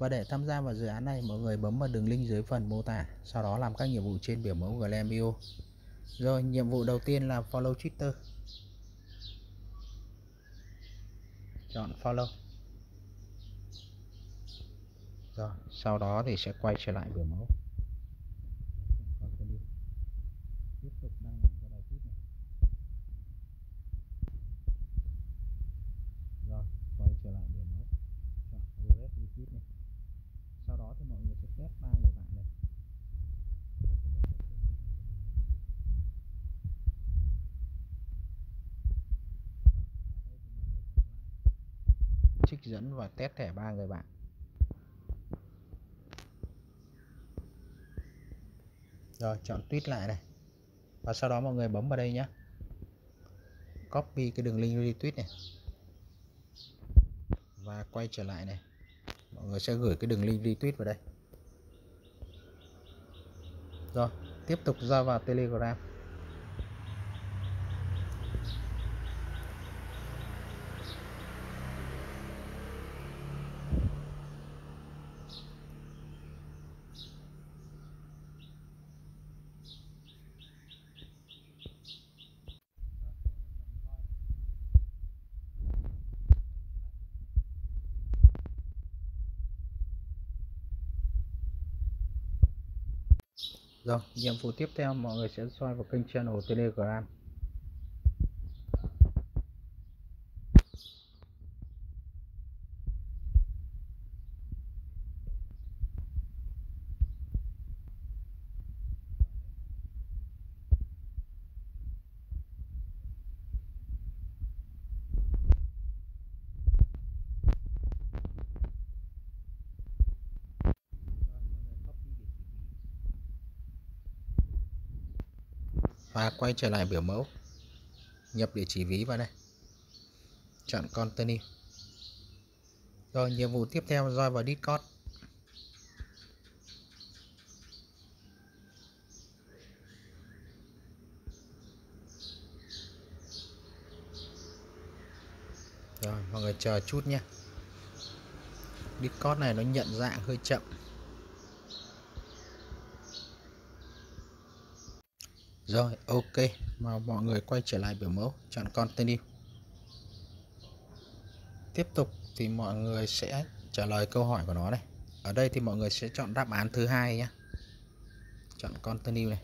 Và để tham gia vào dự án này, mọi người bấm vào đường link dưới phần mô tả, sau đó làm các nhiệm vụ trên biểu mẫu Glamio. Rồi, nhiệm vụ đầu tiên là follow Twitter. Chọn follow. Rồi, sau đó thì sẽ quay trở lại biểu mẫu. Tiếp tục đăng nhập cái bài tweet này. Rồi, quay trở lại biểu mẫu. Chọn Address retweet này. Sau đó thì mọi người sẽ test ba người bạn này trích dẫn và test thẻ ba người bạn. Rồi, chọn tweet lại này. Và sau đó mọi người bấm vào đây nhé copy cái đường link retweet này. Và quay trở lại này. Mọi người sẽ gửi cái đường link retweet vào đây. Rồi, tiếp tục ra vào telegram. Rồi, nhiệm vụ tiếp theo mọi người sẽ soi vào kênh channel Telegram. Và quay trở lại biểu mẫu. Nhập địa chỉ ví vào đây. Chọn continue. Rồi, nhiệm vụ tiếp theo roi vào Discord. Rồi, mọi người chờ chút nhé. Discord này nó nhận dạng hơi chậm. Rồi, ok. Mà mọi người quay trở lại biểu mẫu, chọn Continue. Tiếp tục thì mọi người sẽ trả lời câu hỏi của nó này. Ở đây thì mọi người sẽ chọn đáp án thứ hai nhé. Chọn Continue này.